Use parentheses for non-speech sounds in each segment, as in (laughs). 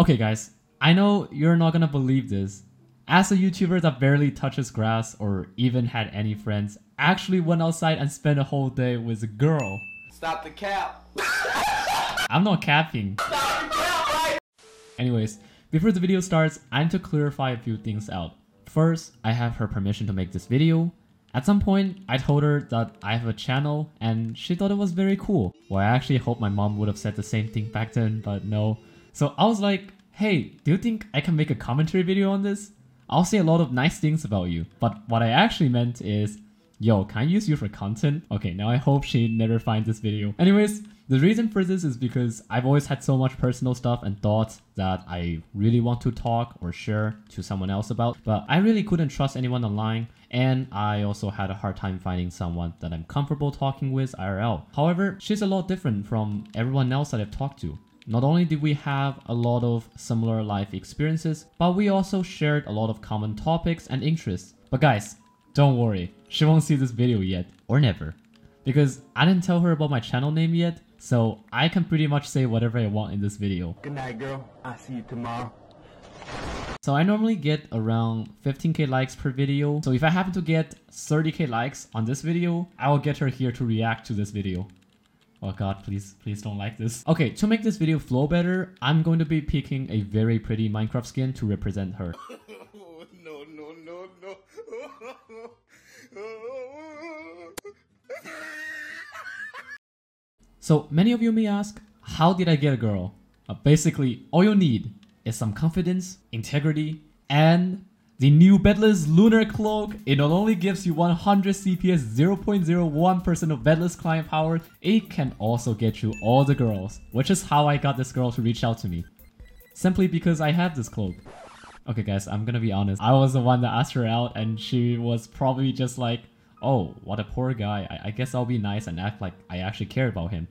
Okay, guys, I know you're not gonna believe this. As a YouTuber that barely touches grass or even had any friends, actually went outside and spent a whole day with a girl. Stop the cap. (laughs) I'm not capping. Anyways, before the video starts, I need to clarify a few things out. First, I have her permission to make this video. At some point, I told her that I have a channel and she thought it was very cool. Well, I actually hope my mom would have said the same thing back then, but no. So I was like, hey, do you think I can make a commentary video on this? I'll say a lot of nice things about you. But what I actually meant is, yo, can I use you for content? Okay, now I hope she never finds this video. Anyways, the reason for this is because I've always had so much personal stuff and thoughts that I really want to talk or share to someone else about, but I really couldn't trust anyone online, and I also had a hard time finding someone that I'm comfortable talking with IRL. However, she's a lot different from everyone else that I've talked to. Not only did we have a lot of similar life experiences, but we also shared a lot of common topics and interests. But guys, don't worry, she won't see this video yet, or never. Because I didn't tell her about my channel name yet, so I can pretty much say whatever I want in this video. Good night, girl. I'll see you tomorrow. So I normally get around 15k likes per video. So if I happen to get 30k likes on this video, I will get her here to react to this video. Oh god, please, please don't like this. Okay, to make this video flow better, I'm going to be picking a very pretty Minecraft skin to represent her. (laughs) no, no, no, no. So many of you may ask, how did I get a girl? Uh, basically, all you need is some confidence, integrity, and the new Bedless Lunar Cloak. It not only gives you 100 CPS, 0.01% of Bedless client power, it can also get you all the girls, which is how I got this girl to reach out to me. Simply because I have this cloak. Okay guys, I'm gonna be honest. I was the one that asked her out and she was probably just like, oh, what a poor guy. I, I guess I'll be nice and act like I actually care about him.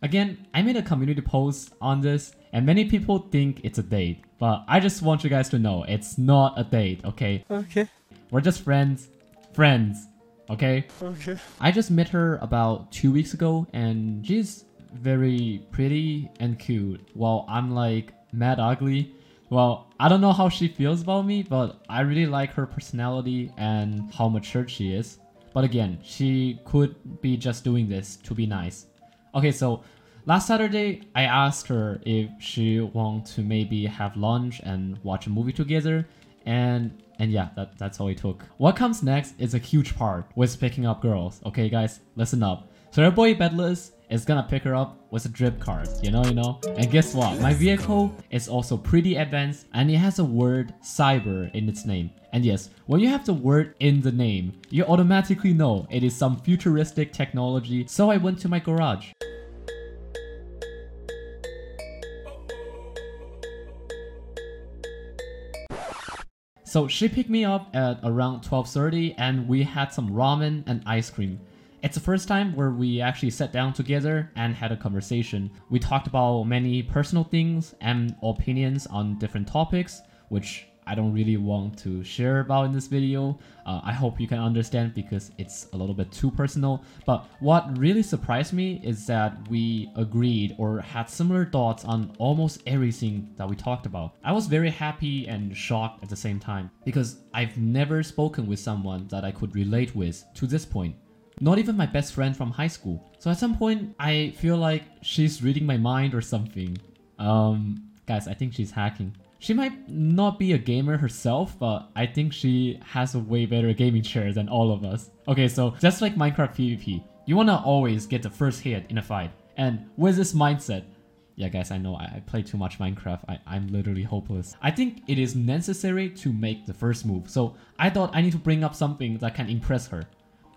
Again, I made a community post on this and many people think it's a date, but I just want you guys to know it's not a date, okay? Okay. We're just friends. Friends, okay? Okay. I just met her about two weeks ago and she's very pretty and cute while I'm like mad ugly. Well, I don't know how she feels about me, but I really like her personality and how mature she is. But again, she could be just doing this to be nice. Okay, so last Saturday I asked her if she want to maybe have lunch and watch a movie together, and and yeah, that, that's all it took. What comes next is a huge part with picking up girls. Okay, guys, listen up. So her boy Bedless is gonna pick her up with a drip card, you know, you know? And guess what? My vehicle is also pretty advanced and it has a word cyber in its name. And yes, when you have the word in the name, you automatically know it is some futuristic technology, so I went to my garage. So she picked me up at around 12:30 and we had some ramen and ice cream. It's the first time where we actually sat down together and had a conversation. We talked about many personal things and opinions on different topics, which I don't really want to share about in this video. Uh, I hope you can understand because it's a little bit too personal. But what really surprised me is that we agreed or had similar thoughts on almost everything that we talked about. I was very happy and shocked at the same time because I've never spoken with someone that I could relate with to this point. Not even my best friend from high school. So at some point, I feel like she's reading my mind or something. Um, guys, I think she's hacking. She might not be a gamer herself, but I think she has a way better gaming chair than all of us. Okay, so just like Minecraft PvP, you wanna always get the first hit in a fight. And with this mindset, yeah guys, I know I, I play too much Minecraft, I, I'm literally hopeless. I think it is necessary to make the first move, so I thought I need to bring up something that can impress her.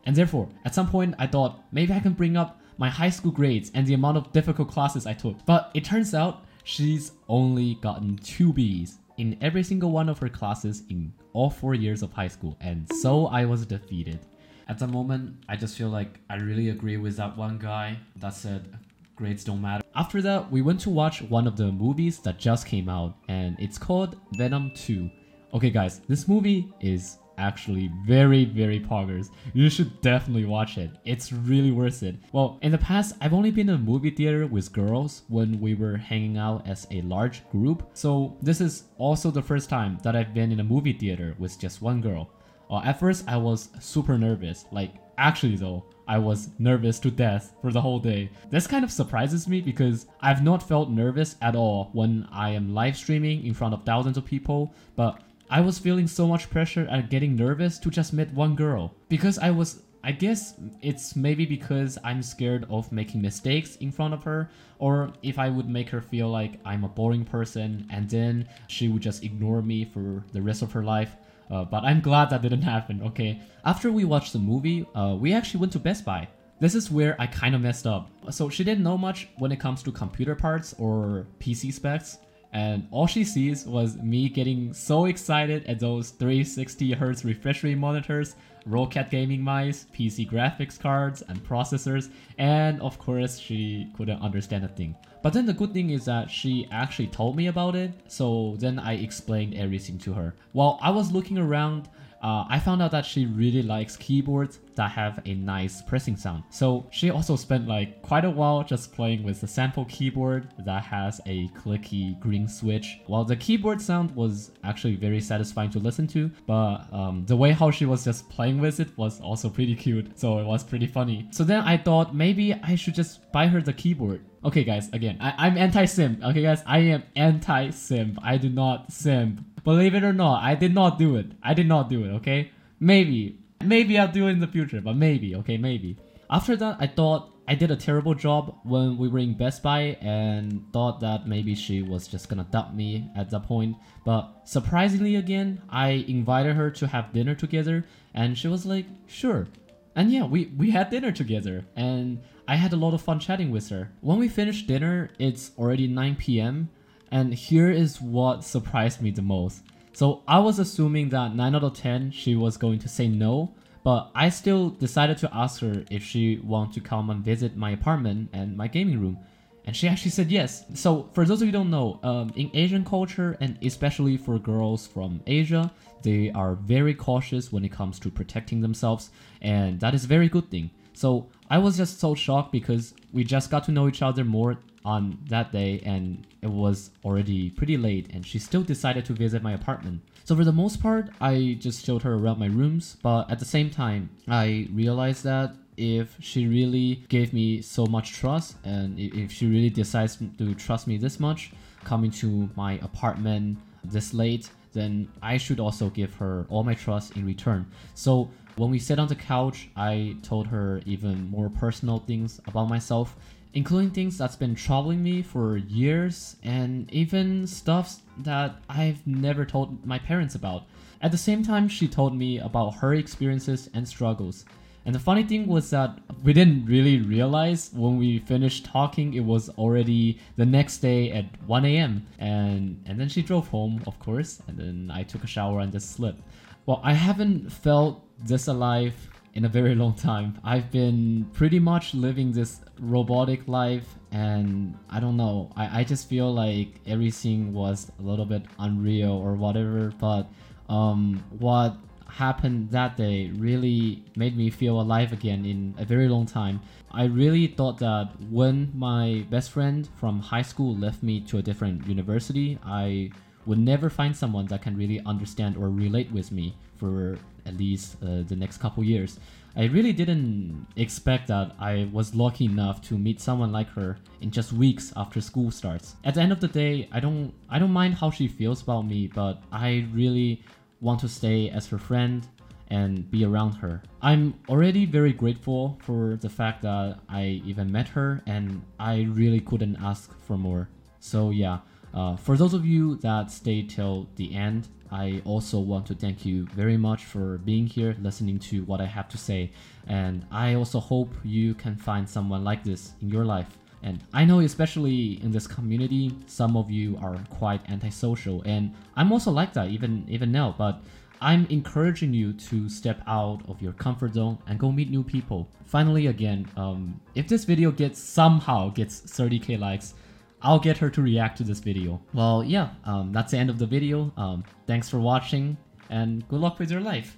And therefore, at some point I thought maybe I can bring up my high school grades and the amount of difficult classes I took. But it turns out she's only gotten two B's in every single one of her classes in all four years of high school, and so I was defeated. At the moment, I just feel like I really agree with that one guy that said grades don't matter. After that, we went to watch one of the movies that just came out, and it's called Venom 2. Okay, guys, this movie is actually very, very poggers. You should definitely watch it. It's really worth it. Well, in the past, I've only been in a movie theater with girls when we were hanging out as a large group. So this is also the first time that I've been in a movie theater with just one girl. Uh, at first, I was super nervous. Like, actually, though, I was nervous to death for the whole day. This kind of surprises me because I've not felt nervous at all when I am live streaming in front of thousands of people, but I was feeling so much pressure and getting nervous to just meet one girl because I was I guess it's maybe because I'm scared of making mistakes in front of her, or if I would make her feel like I'm a boring person and then she would just ignore me for the rest of her life. Uh, but I'm glad that didn't happen, okay? After we watched the movie, uh, we actually went to Best Buy. This is where I kind of messed up. So she didn't know much when it comes to computer parts or PC specs and all she sees was me getting so excited at those 360 Hz refresh rate monitors, Roccat gaming mice, PC graphics cards, and processors, and of course she couldn't understand a thing. But then the good thing is that she actually told me about it, so then I explained everything to her. While I was looking around, uh, I found out that she really likes keyboards that have a nice pressing sound. So she also spent like quite a while just playing with the sample keyboard that has a clicky green switch. While the keyboard sound was actually very satisfying to listen to, but um, the way how she was just playing with it was also pretty cute. So it was pretty funny. So then I thought maybe I should just buy her the keyboard. Okay guys, again, I, I'm anti-simp. Okay guys, I am anti-simp. I do not simp. Believe it or not, I did not do it. I did not do it, okay? Maybe. Maybe I'll do it in the future, but maybe, okay, maybe. After that, I thought I did a terrible job when we were in Best Buy and thought that maybe she was just gonna dump me at that point. But surprisingly, again, I invited her to have dinner together and she was like, sure. And yeah, we, we had dinner together and I had a lot of fun chatting with her. When we finished dinner, it's already 9 p.m. And here is what surprised me the most. So I was assuming that 9 out of 10 she was going to say no, but I still decided to ask her if she wanted to come and visit my apartment and my gaming room. And she actually said yes. So for those of you don't know, um, in Asian culture and especially for girls from Asia, they are very cautious when it comes to protecting themselves, and that is a very good thing. So I was just so shocked because we just got to know each other more on that day and it was already pretty late and she still decided to visit my apartment. So for the most part, I just showed her around my rooms, but at the same time, I realized that if she really gave me so much trust and if she really decides to trust me this much, coming to my apartment this late, then I should also give her all my trust in return. So when we sat on the couch, I told her even more personal things about myself including things that's been troubling me for years and even stuff that I've never told my parents about. At the same time, she told me about her experiences and struggles. And the funny thing was that we didn't really realize when we finished talking it was already the next day at 1 a.m. and and then she drove home, of course, and then I took a shower and just slept. Well, I haven't felt this alive in a very long time. I've been pretty much living this robotic life, and I don't know. I, I just feel like everything was a little bit unreal or whatever. But um, what happened that day really made me feel alive again in a very long time. I really thought that when my best friend from high school left me to a different university, I would never find someone that can really understand or relate with me for at least uh, the next couple years. I really didn't expect that I was lucky enough to meet someone like her in just weeks after school starts. At the end of the day, I don't I don't mind how she feels about me, but I really want to stay as her friend and be around her. I'm already very grateful for the fact that I even met her and I really couldn't ask for more. So yeah, uh, for those of you that stay till the end, I also want to thank you very much for being here, listening to what I have to say. And I also hope you can find someone like this in your life. And I know, especially in this community, some of you are quite antisocial, and I'm also like that even even now. But I'm encouraging you to step out of your comfort zone and go meet new people. Finally, again, um, if this video gets somehow gets 30k likes, I'll get her to react to this video. Well, yeah, um, that's the end of the video. Um, thanks for watching and good luck with your life.